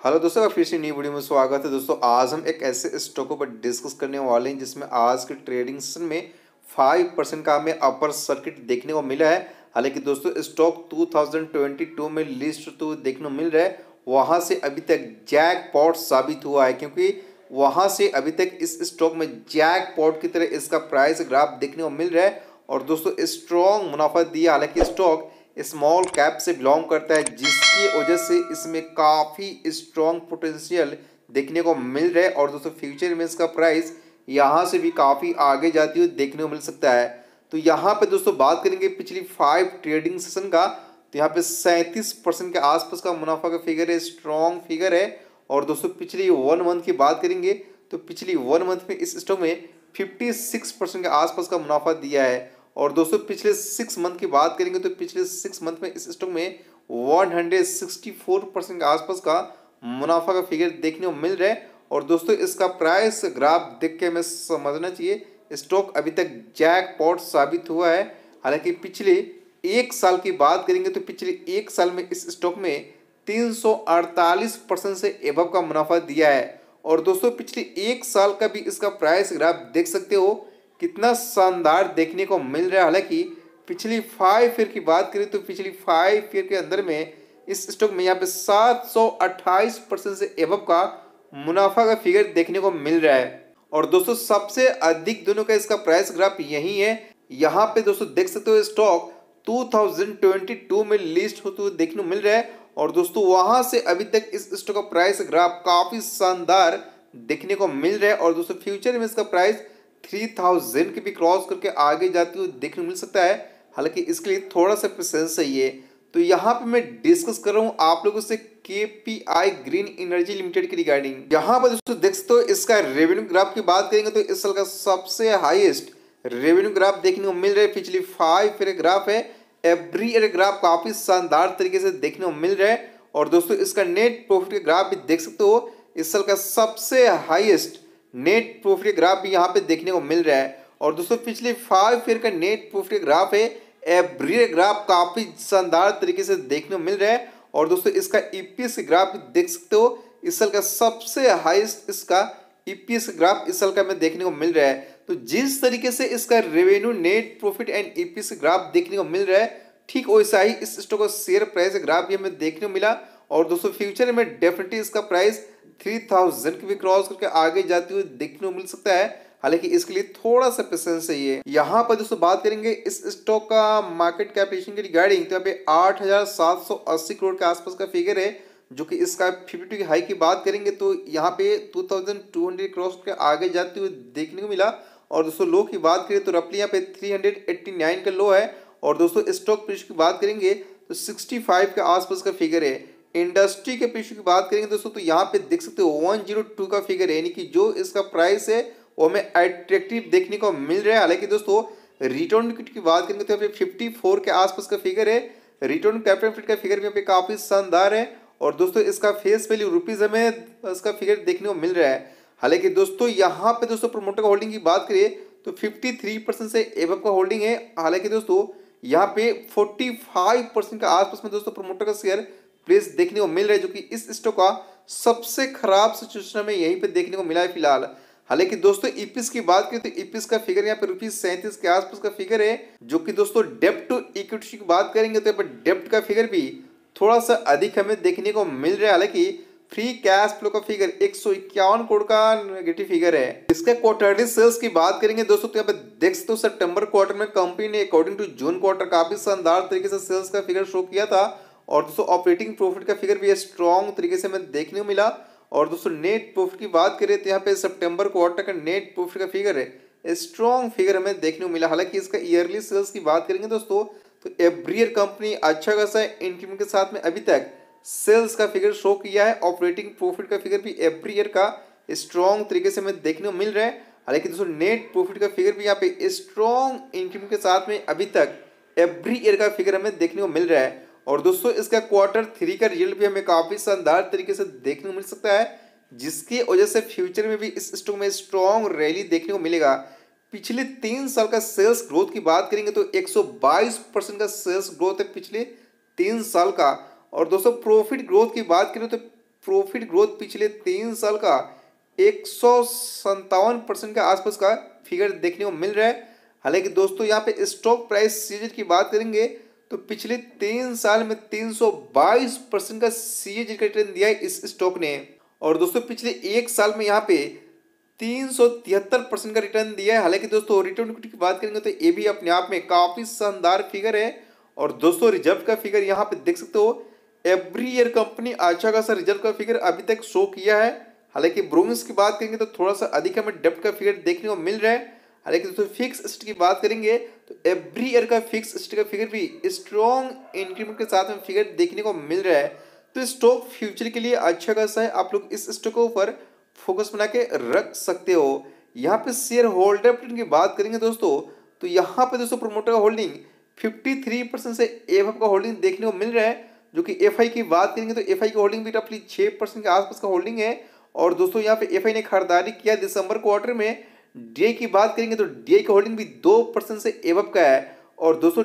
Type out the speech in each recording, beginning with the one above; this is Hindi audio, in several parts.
हेलो दोस्तों फिर से नई वीडियो में स्वागत है। दोस्तों, आज हम एक ऐसे स्टॉकों पर डिस्कस करने वाले हैं जिसमें आज के ट्रेडिंग सेशन में फाइव परसेंट का हमें अपर सर्किट देखने को मिला है। हालाँकि दोस्तों स्टॉक 2022 में लिस्ट तो देखने को मिल रहा है। वहाँ से अभी तक जैक पॉट साबित हुआ है, क्योंकि वहाँ से अभी तक इस स्टॉक में जैक पॉट की तरह इसका प्राइस ग्राफ देखने को मिल रहा है। और दोस्तों स्ट्रॉन्ग मुनाफा दिया। हालाँकि स्टॉक स्मॉल कैप से बिलोंग करता है, जिसकी वजह से इसमें काफ़ी स्ट्रॉन्ग पोटेंशियल देखने को मिल रहा है। और दोस्तों फ्यूचर में इसका प्राइस यहाँ से भी काफ़ी आगे जाती हुई देखने को मिल सकता है। तो यहाँ पे दोस्तों, बात करेंगे पिछली फाइव ट्रेडिंग सेशन का। तो यहाँ पे सैंतीस परसेंट के आसपास का मुनाफा का फिगर है स्ट्रॉन्ग फिगर है। और दोस्तों, पिछली वन मंथ की बात करेंगे तो पिछली वन मंथ में इस स्टॉक में फिफ्टी सिक्स परसेंट के आसपास का मुनाफा दिया है। और दोस्तों, पिछले सिक्स मंथ की बात करेंगे तो पिछले सिक्स मंथ में इस स्टॉक में one hundred sixty four percent के आसपास का मुनाफा का फिगर देखने को मिल रहा है। और दोस्तों, इसका प्राइस ग्राफ देख के हमें समझना चाहिए स्टॉक अभी तक जैक पॉट साबित हुआ है। हालाँकि पिछले एक साल की बात करेंगे तो पिछले एक साल में इस स्टॉक में तीन परसेंट से एबव का मुनाफा दिया है। और दोस्तों, पिछले एक साल का भी इसका प्राइस ग्राफ देख सकते हो कितना शानदार देखने को मिल रहा है। हालाँकि पिछली फाइव ईयर की बात करें तो पिछली फाइव ईयर के अंदर में इस स्टॉक में यहाँ पे सात सौ अट्ठाईस परसेंट से एवब का मुनाफा का फिगर देखने को मिल रहा है। और दोस्तों, सबसे अधिक दोनों का इसका प्राइस ग्राफ यही है। यहाँ पे दोस्तों, देख सकते हो स्टॉक 2022 में लिस्ट होते हुए देखने को मिल रहा है। और दोस्तों, वहाँ से अभी तक इस स्टॉक का प्राइस ग्राफ काफ़ी शानदार देखने को मिल रहा है। और दोस्तों फ्यूचर में इसका प्राइस थ्री थाउज़ेंड के भी क्रॉस करके आगे जाती हुए देखने मिल सकता है। हालाँकि इसके लिए थोड़ा सा पेशेंस चाहिए। तो यहाँ पे मैं डिस्कस कर रहा हूँ आप लोगों से के P I green energy limited की रिगार्डिंग यहाँ पर दोस्तों, देख सकते हो इसका रेवेन्यू ग्राफ की बात करेंगे तो इस साल का सबसे हाईएस्ट रेवेन्यू ग्राफ देखने को मिल रहा है। पिछली फाइव ईयर ग्राफ है। एवरी ईयर ग्राफ काफ़ी शानदार तरीके से देखने को मिल रहा है। और दोस्तों, इसका नेट प्रॉफिट का ग्राफ भी देख सकते हो। इस साल का सबसे हाईएस्ट नेट प्रॉफिट ग्राफ भी यहाँ पे देखने को मिल रहा है। और दोस्तों, पिछले फाइव ईयर का नेट प्रॉफिट ग्राफ है। एवरी ग्राफ काफ़ी शानदार तरीके से देखने को मिल रहा है। और दोस्तों, इसका ईपीएस ग्राफ देख सकते हो। इस साल का सबसे हाईएस्ट इसका ईपीएस ग्राफ इस साल का हमें देखने को मिल रहा है। तो जिस तरीके से इसका revenue net profit and EPS graph देखने को मिल रहा है, ठीक वैसा ही इस स्टॉक का शेयर प्राइस ग्राफ भी हमें देखने को मिला। और दोस्तों फ्यूचर में डेफिनेटली इसका प्राइस थ्री थाउज़ेंड भी क्रॉस करके आगे जाते हुए देखने को मिल सकता है। हालाँकि इसके लिए थोड़ा सा पेशेंस चाहिए। यहाँ पर दोस्तों बात करेंगे इस स्टॉक का मार्केट कैपिटेशन की रिगार्डिंग तो यहाँ पे आठ हज़ार सात सौ अस्सी करोड़ के आसपास का फिगर है, जो कि इसका फिफ्टी की हाई की बात करेंगे तो यहाँ पे two thousand two hundred cross के आगे जाते हुए देखने को मिला। और दोस्तों लो की बात करें तो रफली यहाँ पे थ्री हंड्रेड एट्टी नाइन का लो है। और दोस्तों स्टॉक प्रिश की बात करेंगे तो सिक्सटी फाइव के आसपास का फिगर है। इंडस्ट्री के पीछे की बात करेंगे दोस्तों तो यहाँ पे देख सकते हो वन ज़ीरो टू का फिगर है, यानी कि जो इसका प्राइस है, वो हमें अट्रैक्टिव देखने को मिल रहा है। हालाँकि दोस्तों रिटर्न की बात करेंगे तो यहाँ पे फिफ्टी फोर के आसपास का फिगर है। रिटर्न कैपिटल का फिगर भी यहाँ पे काफ़ी शानदार है। और दोस्तों, इसका फेस वैल्यू रुपीज़ हमें इसका फिगर देखने को मिल रहा है। हालाँकि दोस्तों, यहाँ पे दोस्तों प्रोमोटर का होल्डिंग की बात करिए तो 53 परसेंट से एवब का होल्डिंग है। हालाँकि दोस्तों, यहाँ पे 45 परसेंट का आसपास में दोस्तों प्रोमोटर का शेयर प्लेस देखने को मिल रहा जो कि इस स्टॉक का सबसे खराब सिचुएशन में यहीं पे देखने को मिला है फ़िलहाल। हालाँकि दोस्तों ईपीएस की बात करें तो ईपीएस का फिगर यहाँ पे रुपीज़ सैंतीस के आसपास का फिगर है, जो कि दोस्तों डेप्ट टू इक्विटी की बात करेंगे तो यहाँ पर डेप्ट का फिगर भी थोड़ा सा अधिक हमें देखने को मिल रहा है। हालाँकि फ्री कैश फ्लो का फिगर एक सौ इक्यावन करोड़ का नेगेटिव फिगर है। इसके क्वार्टरली सेल्स की बात करेंगे दोस्तों तो यहाँ पे देख सकते हो सितंबर क्वार्टर में कंपनी ने अकॉर्डिंग टू जून क्वार्टर काफ़ी शानदार तरीके से सेल्स का फिगर शो किया था। और दोस्तों ऑपरेटिंग प्रॉफिट का फिगर भी स्ट्रॉन्ग तरीके से हमें देखने को मिला। और दोस्तों नेट प्रॉफिट की बात करें तो यहाँ पे सितंबर क्वार्टर का नेट प्रॉफिट का फिगर है। स्ट्रॉन्ग फिगर हमें देखने को मिला। हालाँकि इसका ईयरली सेल्स की बात करेंगे दोस्तों तो एवरी ईयर कंपनी अच्छा खासा इनकम के साथ में अभी तक सेल्स का फिगर शो किया है। ऑपरेटिंग प्रॉफिट का फिगर भी एवरी ईयर का स्ट्रॉन्ग तरीके से हमें देखने को मिल रहा है। हालाँकि दोस्तों नेट प्रॉफिट का फिगर भी यहाँ पे स्ट्रॉन्ग इनकम के साथ में अभी तक एवरी ईयर का फिगर हमें देखने को मिल रहा है। और दोस्तों, इसका क्वार्टर थ्री का रिज़ल्ट भी हमें काफ़ी शानदार तरीके से देखने को मिल सकता है, जिसकी वजह से फ्यूचर में भी इस स्टॉक में स्ट्रॉन्ग रैली देखने को मिलेगा। पिछले तीन साल का सेल्स ग्रोथ की बात करेंगे तो 122 परसेंट का सेल्स ग्रोथ है पिछले तीन साल का। और दोस्तों प्रॉफिट ग्रोथ की बात करें तो प्रॉफिट ग्रोथ पिछले तीन साल का एक परसेंट के आसपास का फिगर देखने को मिल रहा है। हालाँकि दोस्तों, यहाँ पे स्टॉक प्राइस सीज़न की बात करेंगे तो पिछले तीन साल में 322 परसेंट का सीएजी का रिटर्न दिया है इस स्टॉक ने। और दोस्तों, पिछले एक साल में यहाँ पे तीन सौ तिहत्तर परसेंट का रिटर्न दिया है। हालाँकि दोस्तों रिटर्न की बात करेंगे तो ये भी अपने आप में काफ़ी शानदार फिगर है। और दोस्तों रिज़र्व का फिगर यहाँ पे देख सकते हो एवरी ईयर कंपनी अच्छा खासा रिज़र्व का फिगर अभी तक शो किया है। हालाँकि ब्रोंस की बात करेंगे तो थोड़ा सा अधिक हमें डेप्ट का फिगर देखने को मिल रहा है। हालाँकि दोस्तों फिक्स एसेट की बात करेंगे तो एवरी ईयर का फिक्स एसेट का फिगर भी स्ट्रॉन्ग इंक्रीमेंट के साथ में फिगर देखने को मिल रहा है। तो स्टॉक फ्यूचर के लिए अच्छा खासा है, आप लोग इस स्टॉक के ऊपर फोकस बना के रख सकते हो। यहाँ पे शेयर होल्डर की बात करेंगे दोस्तों तो यहाँ पे दोस्तों प्रोमोटर का होल्डिंग 53 परसेंट से एफ़ का होल्डिंग देखने को मिल रहा है, जो कि एफ़ की बात करेंगे तो एफ़ की होल्डिंग भी रफली छः परसेंट के आसपास का होल्डिंग है। और दोस्तों, यहाँ पे एफ़ ने खरीदारी किया दिसंबर क्वार्टर में डी की बात करेंगे तो डीआई का होल्डिंग भी दो परसेंट से एवब का है। और दोस्तों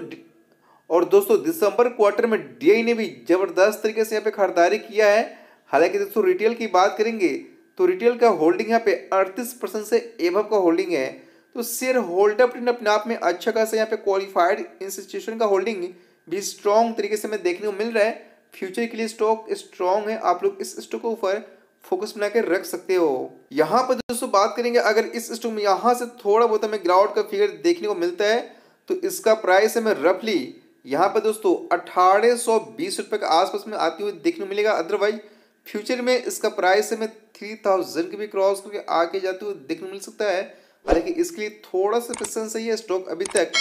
और दोस्तों, दिसंबर क्वार्टर में डीआई ने भी ज़बरदस्त तरीके से यहाँ पे खरीदारी किया है। हालाँकि दोस्तों रिटेल की बात करेंगे तो रिटेल का होल्डिंग यहाँ पे अड़तीस परसेंट से एवब का होल्डिंग है। तो शेयर होल्डर अपने आप में अच्छा खासा यहाँ पे क्वालिफाइड इंस्टीट्यूशन का होल्डिंग भी स्ट्रॉन्ग तरीके से हमें देखने को मिल रहा है। फ्यूचर के लिए स्टॉक स्ट्रॉन्ग है। आप लोग इस स्टॉक के ऊपर फोकस बना के रख सकते हो। यहाँ पर दोस्तों बात करेंगे, अगर इस स्टॉक में यहाँ से थोड़ा बहुत हमें गिरावट का फिगर देखने को मिलता है तो इसका प्राइस हमें रफली यहाँ पर दोस्तों अठारह सौ बीस रुपये के आसपास में आती हुई देखने को मिलेगा। अदरवाइज़ फ्यूचर में इसका प्राइस हमें थ्री थाउज़ेंड के भी क्रॉस करके आके जाते हुए देखने मिल सकता है। हालाँकि इसके लिए थोड़ा सा पेशेंस सही है स्टॉक अभी तक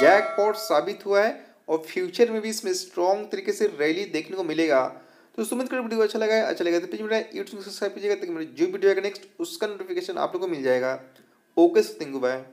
जैकपॉट साबित हुआ है और फ्यूचर में भी इसमें स्ट्रॉन्ग तरीके से रैली देखने को मिलेगा। तो उम्मीद कर वीडियो अच्छा लगा है अच्छा लगा तो प्लीज़ मेरा यूट्यूब सब्सक्राइब कीजिएगा ताकि मेरी जो वीडियो आएगा नेक्स्ट उसका नोटिफिकेशन आप लोग को मिल जाएगा। Okay thank you bye